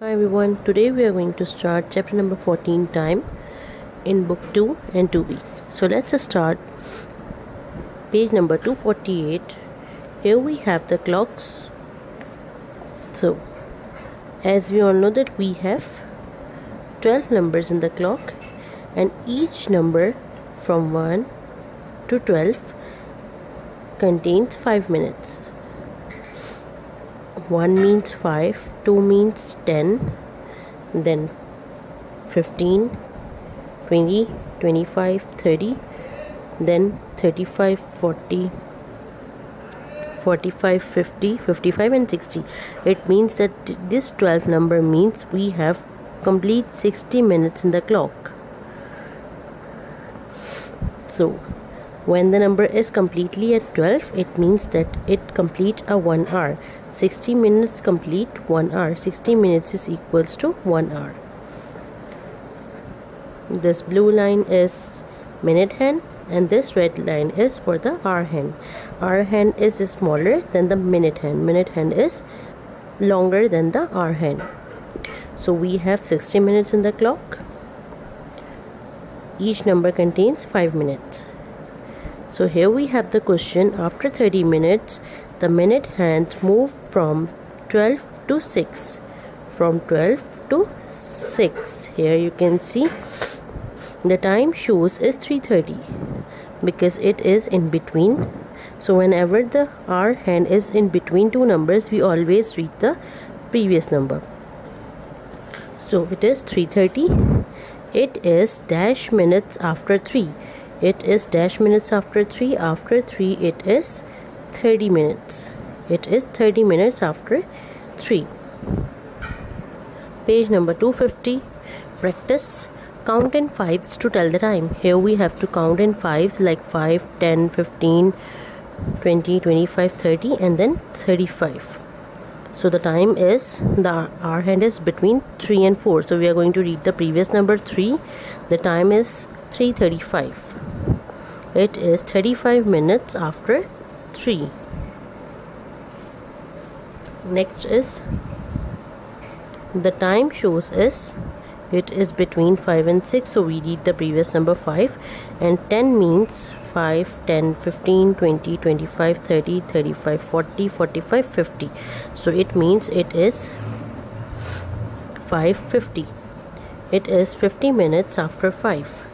Hi everyone, today we are going to start chapter number 14 time in book 2 and 2b. So let's start page number 248. Here we have the clocks. So as we all know that we have 12 numbers in the clock and each number from 1 to 12 contains 5 minutes 1 means 5 2 means 10 then 15 20 25 30 then 35 40 45 50 55 and 60 it means that this 12 number means we have complete 60 minutes in the clock. So when the number is completely at 12 it means that it completes a 1 hour. 60 minutes complete 1 hour. 60 minutes is equals to 1 hour. This blue line is minute hand and this red line is for the hour hand. Hour hand is smaller than the minute hand. Minute hand is longer than the hour hand. So we have 60 minutes in the clock. Each number contains 5 minutes so here we have the question. After 30 minutes the minute hand moved from 12 to 6 from 12 to 6 here you can see the time shows is 3:30 because it is in between. So whenever the hour hand is in between two numbers we always read the previous number. So it is 3:30 it is dash minutes after 3 it is dash minutes after 3 after 3 it is 30 minutes. It is 30 minutes after 3 page number 250 practice count in fives to tell the time. Here we have to count in fives like 5 10 15 20 25 30 and then 35 so the time is the hour hand is between 3 and 4 so we are going to read the previous number 3 the time is 335 it is 35 minutes after 3 next is the time shows is it is between 5 and 6 so we read the previous number 5 and 10 means 5 10 15 20 25 30 35 40 45 50 so it means it is 550 it is 50 minutes after 5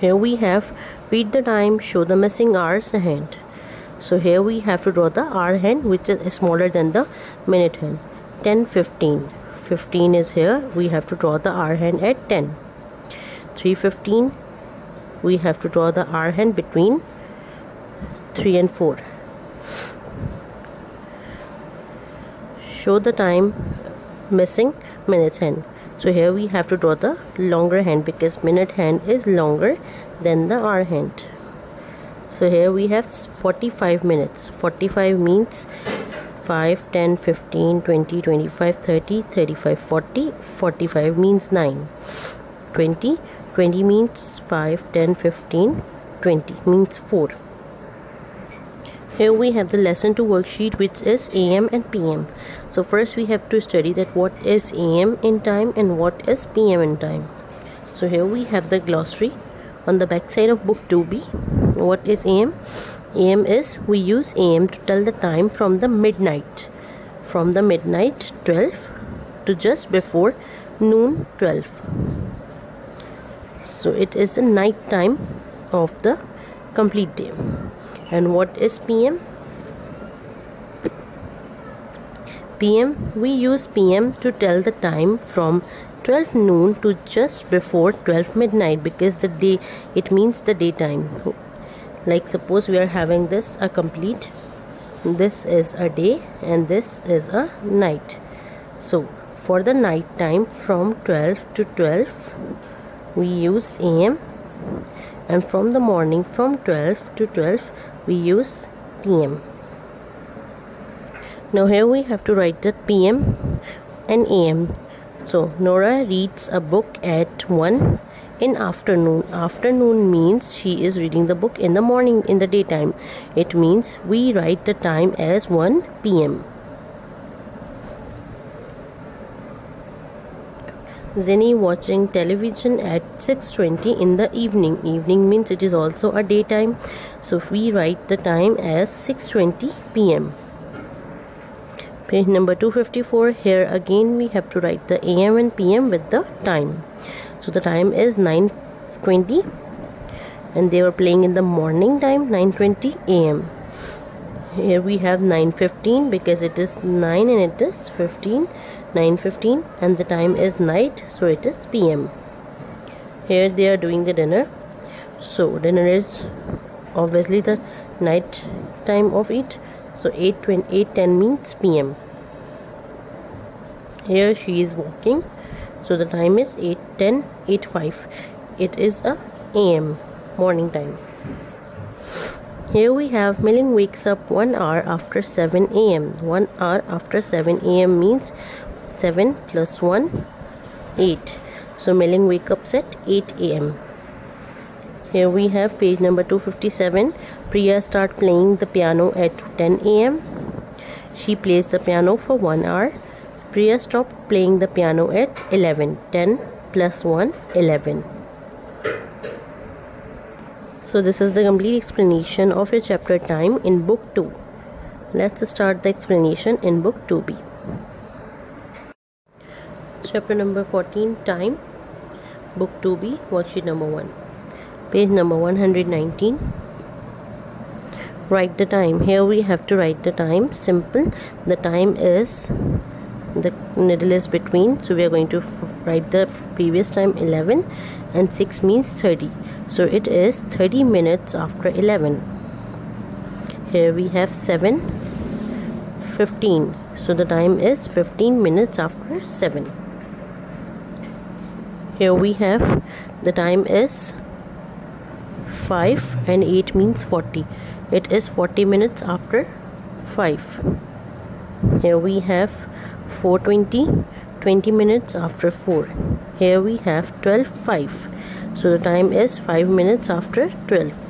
here we have read the time show the missing hours hand so here we have to draw the hour hand which is smaller than the minute hand 10 15 15 is here. We have to draw the hour hand at 10 315 we have to draw the hour hand between 3 and 4 show the time missing minutes hand so here we have to draw the longer hand because minute hand is longer than the hour hand. So here we have 45 minutes. 45 means 5 10 15 20 25 30 35 40 45 means 9 20 20 means 5 10 15 20 means 4 here we have the lesson to worksheet which is am and pm so first we have to study that what is am in time and what is pm in time. So here we have the glossary. On the back side of book 2b what is am am is we use am to tell the time from the midnight. From the midnight 12 to just before noon 12 so it is the night time of the complete day. And what is PM? PM we use PM to tell the time from 12 noon to just before 12 midnight because the day it means the daytime. Like suppose we are having this a complete this is a day and this is a night. So for the night time from 12 to 12 we use am and from the morning from 12 to 12 we use pm now here we have to write the pm and am so nora reads a book at 1 in afternoon. Afternoon means she is reading the book in the morning in the daytime. It means we write the time as 1 pm Zinni watching television at 6:20 in the evening. Evening means it is also a daytime. So we write the time as 6:20 p.m. Page number 254. Here again we have to write the AM and PM with the time. So the time is 9:20 and they were playing in the morning time 9:20 AM. Here we have 9:15 because it is 9 and it is 15 9.15 and the time is night so it is pm here they are doing the dinner. So dinner is obviously the night time of it so 8 8 10 means pm here she is walking. So the time is 8 10 8 5 it is a am morning time. Here we have Milling wakes up 1 hour after 7 am 1 hour after 7 am means 7 plus 1 8 so Milling wake up at 8 a.m. here we have page number 257 Priya start playing the piano at 10 a.m. she plays the piano for 1 hour. Priya stopped playing the piano at 11 10 plus 1 11 so this is the complete explanation of your chapter time in book 2 let's start the explanation in book 2b chapter number 14 time. Book 2b worksheet number 1 page number 119 write the time. Here we have to write the time. Simple. The time is the needle is between. So we are going to write the previous time 11 and 6 means 30 so it is 30 minutes after 11 here we have 7 15 so the time is 15 minutes after 7 here we have the time is 5 and 8 means 40 it is 40 minutes after 5 here we have 420 20 minutes after 4 here we have 12 5 so the time is 5 minutes after 12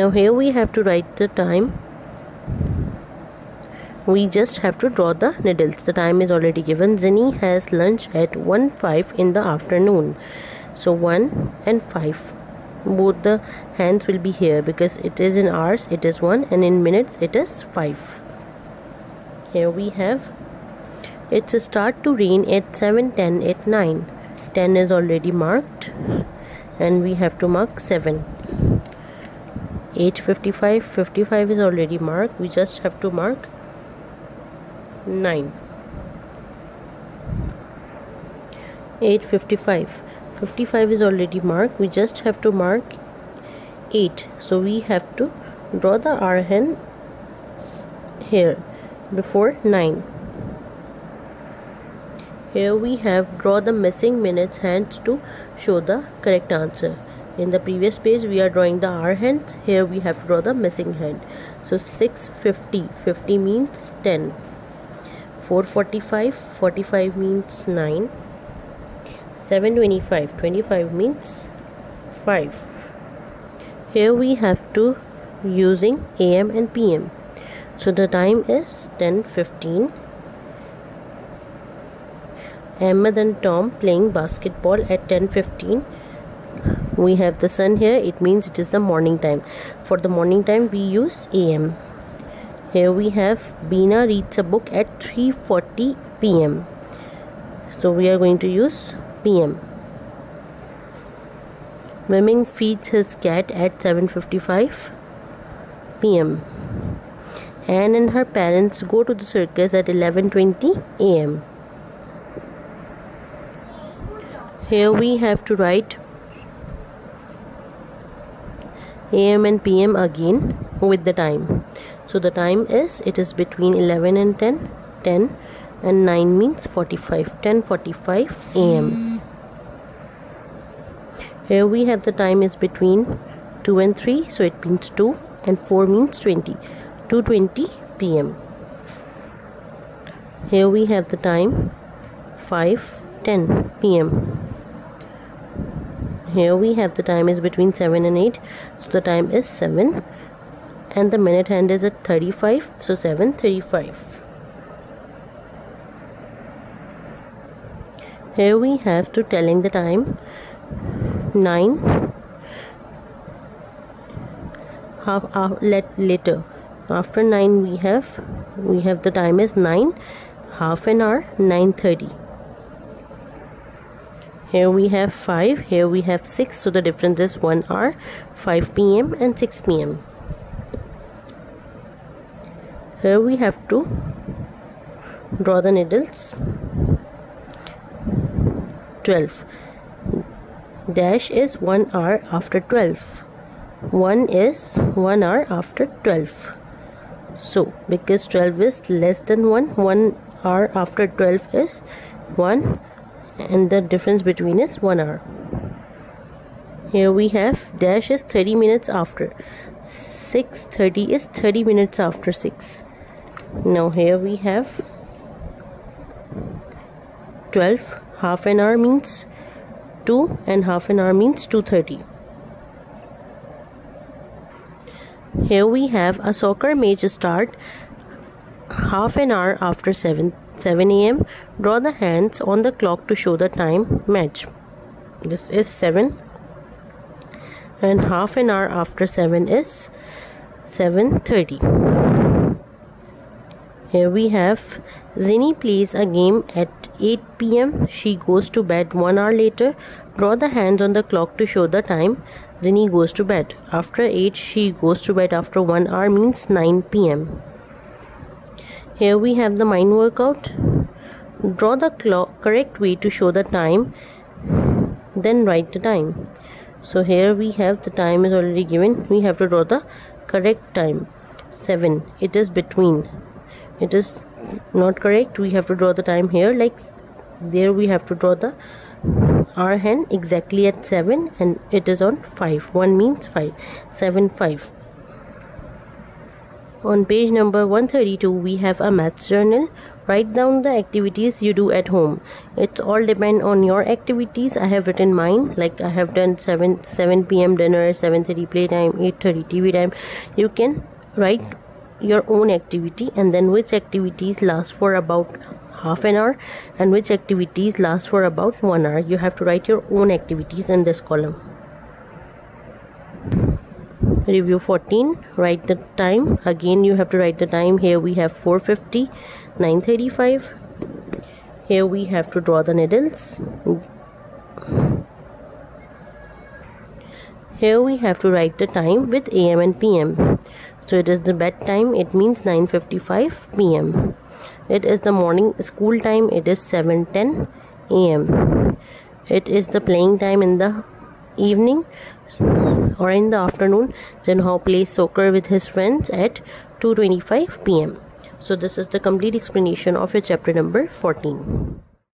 now here we have to write the time we just have to draw the needles the time is already given. Zinni has lunch at 1 5 in the afternoon. So 1 and 5 both the hands will be here because it is in hours it is 1 and in minutes it is 5 here we have it's a start to rain at 7 10 at 9 10 is already marked and we have to mark 7 8 55 55 is already marked. We just have to mark 9 855 55 is already marked. We just have to mark 8 so we have to draw the R hand here before 9 here we have draw the missing minutes hands to show the correct answer. In the previous page we are drawing the R hands. Here we have to draw the missing hand. So 650 50 means 10 445 45 means 9 725 25 means 5 here we have to using am and pm so the time is 10:15 Ahmed and Tom playing basketball at 10:15 we have the sun here. It means it is the morning time. For the morning time we use am here we have Bina reads a book at 3:40 p.m. So we are going to use p.m. Miming feeds his cat at 7:55 p.m. Anne and her parents go to the circus at 11:20 a.m. Here we have to write am and pm again with the time so the time is it is between 11 and 10 10 and 9 means 45 10:45 am here we have the time is between 2 and 3 so it means 2 and 4 means 20 2:20 pm here we have the time 5:10 pm here we have the time is between 7 and 8 so the time is 7 and the minute hand is at 35 so 735 here we have to telling the time 9 half hour let later after 9 we have we have the time is 9 half an hour 9:30 here we have 5 here we have 6 so the difference is 1 hour 5 p.m. and 6 p.m. here we have to draw the needles. 12 dash is 1 hour after 12 1 is 1 hour after 12 so because 12 is less than 1 1 hour after 12 is 1 and the difference between is 1 hour. Here we have dash is 30 minutes after 6:30 is 30 minutes after 6 now here we have 12 half an hour means 2 and half an hour means 2:30 Here we have a soccer match start half an hour after 7 7 a.m. Draw the hands on the clock to show the time match. This is 7 and half an hour after 7 is 7:30. Here we have Zinni plays a game at 8 pm. She goes to bed 1 hour later. Draw the hands on the clock to show the time. Zinni goes to bed. After 8, she goes to bed after 1 hour means 9 pm. Here we have the mind workout. Draw the clock correct way to show the time, then write the time. So here we have the time is already given. We have to draw the correct time. 7. It is between. It is not correct. We have to draw the time here. Like there we have to draw the our hand exactly at 7 and it is on 5 1 means 5 7 5 on page number 132 we have a maths journal. Write down the activities you do at home. It all depend on your activities. I have written mine. Like i have done 7 7 pm dinner 7:30 playtime 8:30 tv time. You can write your own activity and then which activities last for about half an hour and which activities last for about one hour. You have to write your own activities in this column. Review 14 write the time. Again you have to write the time. Here we have 450 935 here we have to draw the needles. Here we have to write the time with am and pm so it is the bedtime. It means 9:55 pm it is the morning school time. It is 7:10 am it is the playing time in the evening or in the afternoon. Jinho plays soccer with his friends at 2:25 pm so this is the complete explanation of your chapter number 14